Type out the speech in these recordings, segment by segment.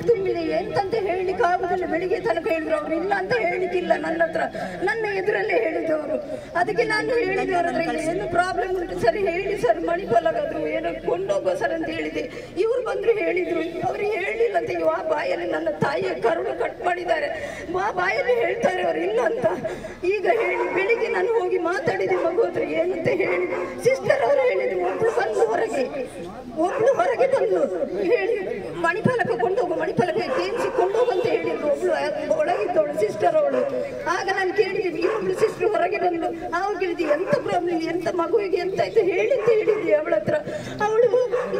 ನೀರು ತುಂಬಿದೆ. ಎಂತಂತ ಹೇಳಲಿಕ್ಕೆ ಆಗುದಿಲ್ಲ. ಬೆಳಿಗ್ಗೆ ತನಕ ಹೇಳಿದ್ರು. ಅವ್ರು ಇಲ್ಲ ಅಂತ ಹೇಳಲಿಕ್ಕಿಲ್ಲ ನನ್ನ ಹತ್ರ. ನನ್ನ ಎದುರಲ್ಲೇ ಅವರು ಅದಕ್ಕೆ ನಾನು ಹೇಳಿದೆ ಅವ್ರ ಏನು ಪ್ರಾಬ್ಲಮ್ ಉಂಟು? ಸರಿ, ಹೇಳಿ ಸರ್. ಮಣಿಪಾಲಾಗಾದ್ರು ಏನೋ ಕೊಂಡೋಗೋ ಸರ್ ಅಂತ ಹೇಳಿದೆ. ಇವ್ರು ಬಂದ್ರು ಹೇಳಿದ್ರು. ಅವ್ರು ಹೇಳಿಲ್ಲ ಅಂತ ಆ ಬಾಯಲ್ಲಿ ನನ್ನ ತಾಯಿಯ ಕರುಳು ಕಟ್ ಮಾಡಿದ್ದಾರೆ. ಆ ಬಾಯಲ್ಲಿ ಹೇಳ್ತಾರೆ ಅವ್ರು ಇಲ್ಲ ಅಂತ. ಈಗ ಹೇಳಿ, ಬೆಳಿಗ್ಗೆ ನಾನು ಹೋಗಿ ಮಾತಾಡಿದೆ, ಮಗು ಹತ್ರ ಏನಂತ ಹೇಳಿ. ಸಿಸ್ಟರ್ ಅವರು ಹೇಳಿದ್ರು, ಒಬ್ಳು ಬಂದು ಹೊರಗೆ, ಒಬ್ಳು ಹೊರಗೆ ಬಂದು, ಹೇಳಿ, ಮಣಿಪಾಲಕ್ಕೆ ಕೊಂಡೋಗು, ಮಣಿಪಾಲಕ್ಕೆ ಕೇಳಿಸಿ ಕೊಂಡೋಗು ಅಂತ ಹೇಳಿದ್ರು. ಒಬ್ಳು ಒಳಗಿದ್ದವಳು ಸಿಸ್ಟರ್ ಅವಳು. ಆಗ ನಾನು ಕೇಳಿದ್ದೀನಿ ಇನ್ನೊಬ್ಳು ಸಿಸ್ಟರ್ ಹೊರಗೆ ಬಂದು ಹೇಳಿದ್ವಿ ಎಂತ ಪ್ರಾಬ್ಲಮ್ ಎಂತ ಮಗುವಿಗೆ ಎಂತ ಆಯ್ತು ಹೇಳಿದ್ದ ಅಂತ ಹೇಳಿದ್ದೆ ಅವಳ ಹತ್ರ. ಅವಳು,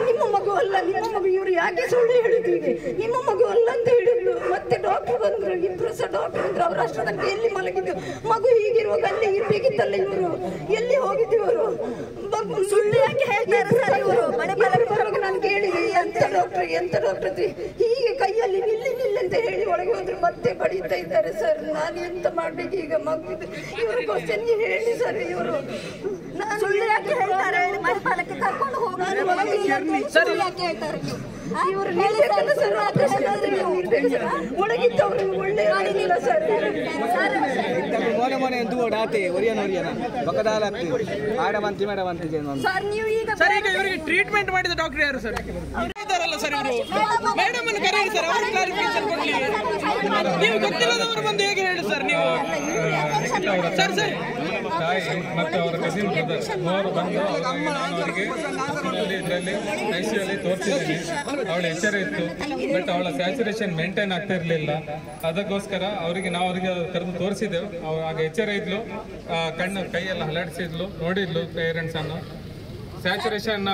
ನಿಮ್ಮ ಮಗು ಅಲ್ಲ, ನಿಮ್ಮ ಮಗು, ಇವರು ಯಾಕೆ ಸುಳ್ಳು ಹೇಳಿದ್ದೀವಿ ನಿಮ್ಮ ಮಗು ಅಲ್ಲ ಅಂತ ಹೇಳಿದ್ಲು ಮತ್ತೆ ಡಾಕ್ಟರ್ ಬಂದ್ರು, ಇಬ್ರು ಸಹ ಡಾಕ್ಟರ್ ಬಂದ್ರು. ಅವ್ರ ತನಕ ಎಲ್ಲಿ ಮಲಗಿದ್ದು ಮಗು ಹೀಗಿರುವಾಗ ಅಲ್ಲೇ ಇರ್ಬೇಕಿತ್ತಲ್ಲ ಇವರು? ಎಲ್ಲಿ ಹೋಗಿದ್ದು ಇವರು? ಸುಳ್ಳು ಯಾಕೆ ಹೇಳ್ತಾರೆ ಸರ್ ಇವರು? ಮನೆ ಎಂತ ಡಾಕ್ಟರ್ ಎಂತ ಡಾಕ್ಟರ್ ಹೀಗೆ ಕೈಯಲ್ಲಿ ನಿಲ್ಲಿ ನಿಲ್ಲಂತ ಅಂತ ಹೇಳಿ ಒಳಗೆ ಹೋದ್ರೆ ಮತ್ತೆ ಬಡಿತಾ ಇದ್ದಾರೆ ಸರ್. ನಾನು ಎಂತ ಮಾಡ್ಬೇಕು ಈಗ ಮಗುದು ಇವರು ಕ್ವಶನ್ ಹೇಳಿ ಸರ್ ಇವರು. ಸುಳ್ಳು ಯಾಕೆ ಹೇಳ್ತಾರೆ ಮನೆಪಾಲಕ್ಕೆ ಕರ್ಕೊಂಡು ಹೋಗಿ ಯಾಕೆ ಹೇಳ್ತಾರೆ ಇವರು. ಒಳಗಿದ್ದವರು ಒಳ್ಳೆ ಮಾಡಿಲ್ಲ ಸರ್ ಮೊನೆ ಎಂದು ಡಾತೆ ಒರಿಯನ ಒರಿಯನ. ಬಕದಾಲ ಆಡವಂತಿ ಮೇಡವಂತಿ ಜೇನು ಸರ್ ನೀವು ಈಗ ಸರ್ ಈಗ ಇವರಿಗೆ ಟ್ರೀಟ್ಮೆಂಟ್ ಮಾಡಿದ ಡಾಕ್ಟರ್ ಯಾರು ಸರ್? ಇದ್ದಾರಲ್ಲ ಸರ್ ಇವರು? ಮೇಡಮ್ ಅನ್ನು ಕರೀರಿ ಸರ್ ಅವರು ಕ್ಲಾರಿಫಿಕೇಶನ್ ಕೊಡ್ಲಿ. ನೀವು ಗೊತ್ತಿಲ್ಲದವರು ಬಂದು ಹೇಗೆ ಹೇಳಿ ಸರ್ ನೀವು? ಸರ್ ಸರ್ ತಾಯಿ ಮತ್ತು ಅವರ ಕಸಿನ್ ಬ್ರದರ್ ಮೂವರು ಬಂದು ಅವ್ರಿಗೆ ಇದರಲ್ಲಿ ಐ ಸಿ ಅಲ್ಲಿ ತೋರಿಸಿದ್ದೀನಿ. ಅವಳ ಎಚ್ಚರ ಇತ್ತು. ಬಟ್ ಅವಳ ಸ್ಯಾಚುರೇಷನ್ ಮೇಂಟೈನ್ ಆಗ್ತಾ ಇರಲಿಲ್ಲ. ಅದಕ್ಕೋಸ್ಕರ ಅವರಿಗೆ ನಾವು ಅವರಿಗೆ ಕರೆದು ತೋರಿಸಿದೆವು. ಅವ್ರು ಆಗ ಎಚ್ಚರ ಇದ್ಲು. ಕಣ್ಣು ಕೈಯೆಲ್ಲ ಹಲಾಡಿಸಿದ್ಲು ನೋಡಿದ್ಲು ಪೇರೆಂಟ್ಸ್ ಅನ್ನು. ಸ್ಯಾಚುರೇಷನ್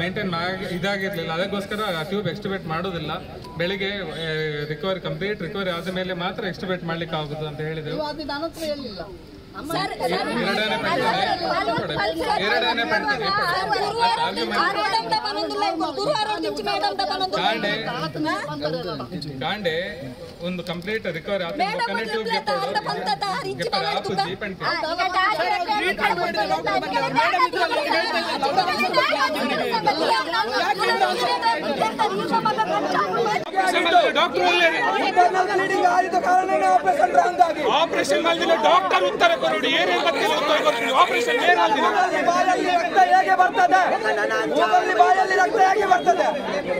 ಮೇಂಟೈನ್ ಇದಾಗಿರಲಿಲ್ಲ. ಅದಕ್ಕೋಸ್ಕರ ಟ್ಯೂಬ್ ಎಕ್ಸ್ಟಿಬೇಟ್ ಮಾಡೋದಿಲ್ಲ ಬೆಳಿಗ್ಗೆ ರಿಕವರಿ ಕಂಪ್ಲೀಟ್ ರಿಕವರಿ ಆದ ಮೇಲೆ ಮಾತ್ರ ಎಕ್ಸ್ಟಿಬೇಟ್ ಮಾಡ್ಲಿಕ್ಕೆ ಆಗುದು ಅಂತ ಹೇಳಿದೆವು. ಎರಡನೇ ಪೆಂಟನೆ ಎರಡನೇ ಪೆಂಟನೆ ಕಾಂಡೆ ಕಾಂಡೆ ಒಂದು ಕಂಪ್ಲೀಟ್ ರಿಕವರಿ ಆದ ಆದ ಕಾರಣ ಆಪರೇಷನ್ ರಾಂಗ್ ಆಗಿ ಆಪರೇಷನ್ ಮಾಡಿಲ್ಲ ಡಾಕ್ಟರ್ ಉತ್ತರ ಕೊಡಿ ಏನೇನು ಗೊತ್ತಿಲ್ಲ ಉತ್ತರ ಆಪರೇಷನ್ ಏನಾಗಿಲ್ಲ ಬಾಯಲ್ಲಿ ರಕ್ತ ಹೇಗೆ ಬರ್ತದೆ? ಮೂಗಲ್ಲಿ ಬಾಯಲ್ಲಿ ರಕ್ತ ಹೇಗೆ ಬರ್ತದೆ?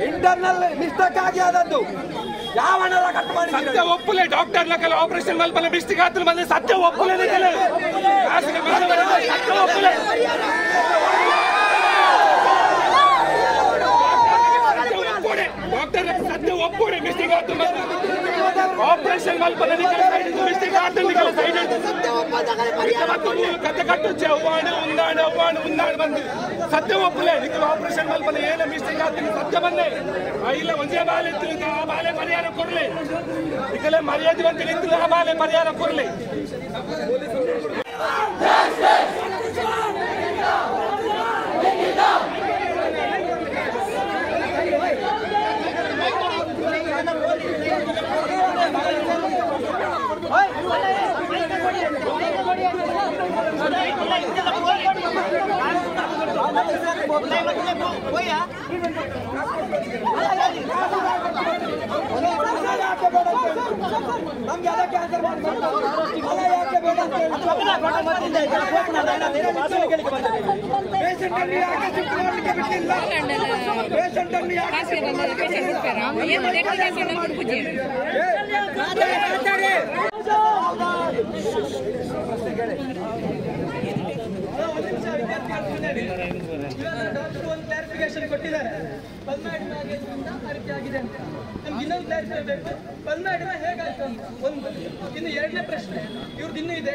ಇಂಟರ್ನಲ್ ಮಿಸ್ಟೇಕ್ ಆಗಿ ಆದದ್ದು. ಯಾವನೆಲ್ಲ ಕಟ್ ಮಾಡಿ ಸತ್ಯ ಒಪ್ಪಲೆ? ಡಾಕ್ಟರ್ ಲಕ್ಕ ಆಪರೇಷನ್ ಮಲ್ಪಲ್ಲ ಮಿಸ್ಟೇಕ್ ಆದ್ರೆ ಬಂದ್ರೆ ಸತ್ಯ ಒಪ್ಪಲೆ ಸತ್ಯ ಒಪ್ಪಲೆ. ಡಾಕ್ಟರ್ ಸತ್ಯ ಒಪ್ಪೋಡೆ ಮಿಸ್ಟೇಕ್ ಆತು ಆಪರೇಷನ್ ಮಲ್ಪನ ಮಿಸ್ಟೇಕ್ ಆತು ನಿಕಲ ಸೈಡ್ ಕತೆ ಕಟ್ಟು ಅವ್ವಾಣ ಉಂದಾಣ ಅವ್ವಾಣ ಉಂದಾಣ ಬಂದು ಸತ್ಯ ಒಪ್ಪಲೆ ನಿಕಲ ಆಪರೇಷನ್ ಮಲ್ಪನ ಏನ ಮಿಸ್ಟೇಕ್ ಆತು ಸತ್ಯ ಬಂದೆ ಆ ಇಲ್ಲ ಒಂದೇ ಬಾಲೆ ಇತ್ತು ಆ ಬಾಲೆ ಪರಿಹಾರ ಕೊಡ್ಲಿ ನಿಕಲೆ ಮರ್ಯಾದೆ ಅಂತ ನಿಂತಿಲ್ಲ ಆ ಬಾಲೆ ಪರಿಹಾರ ಕೊಡ್ಲಿ ज्यादा कैंसर बन सकता है भला यार के बेटा अपना फटा मत दे जा वो अपना रहना तेरे निकल के बन जा पेशेंट ने आके चिपकोड़ के बिट ला पेशेंट ने आके चिपकोड़ के बिट ला। ये मुझे कैसे मैं मार कुछ ये राजा के राजा के राजा के राजा के राजा के राजा के राजा के राजा के राजा के राजा के राजा के राजा के राजा के राजा के राजा के राजा के राजा के ಮಾಡಲಿಕ್ಕೆ ಬಿಟ್ಟಿಲ್ಲ? ಡಾಕ್ಟರ್ ಒಂದು ಕ್ಲಾರಿಫಿಕೇಶನ್ ಕೊಟ್ಟಿದ್ದಾರೆ ಪಲ್ನಾಡಿನ ಆ ರೀತಿ ಆಗಿದೆ ಅಂತ ನಮ್ಗೆ ಇನ್ನೊಂದು ಕ್ಲಾರಿಫೈ ಬೇಕು ಪಲ್ನಾಡಿನ ಹೇಗಾಯ್ತು ಅಂತ ಒಂದು ಇನ್ನು ಎರಡನೇ ಪ್ರಶ್ನೆ ಇವ್ರದ್ದು ಇನ್ನೂ ಇದೆ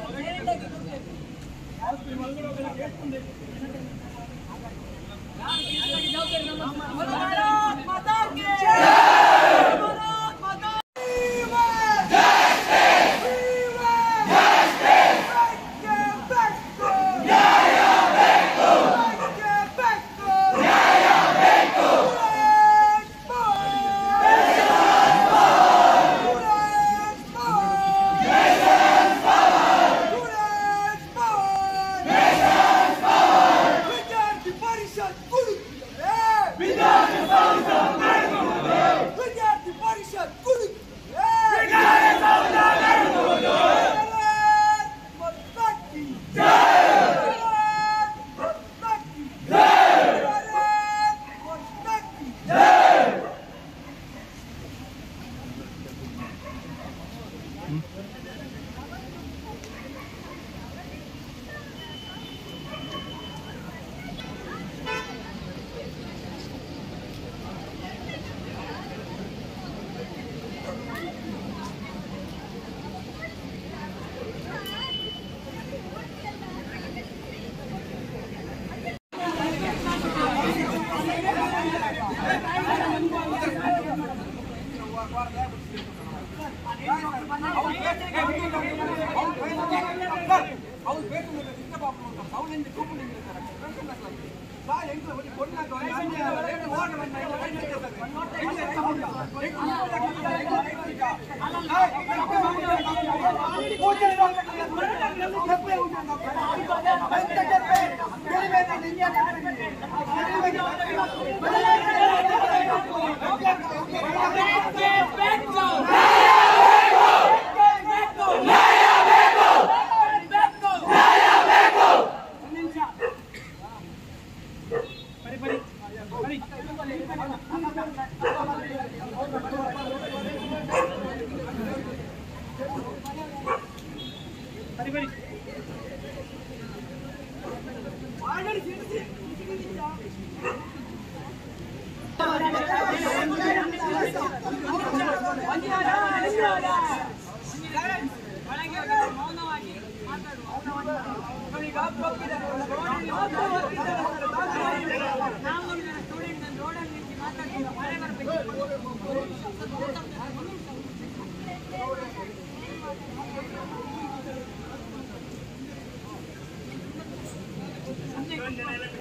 どうぞ。ಅವ್ರು ಬೇಕು ಸಿಕ್ಕಪ್ಪ ಅವ್ರು ನಿಂತು ಗ್ರೂಪ್ ನಿಂತಿರ್ತಾರೆ ಬಾ ಎಂಟು ಕೊಡ್ಲಾಕ ಓಡಬೇಕು Thank you. 何?